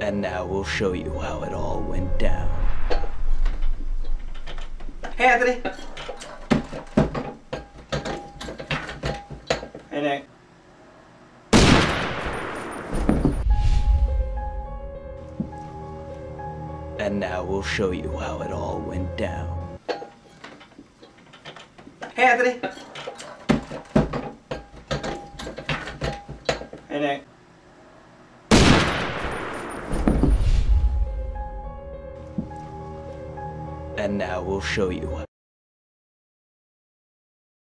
And now we'll show you how it all went down. Hey, Anthony. Hey, Nick. And now we'll show you how it all went down. Hey, Anthony. Hey, Nick. And now we'll show you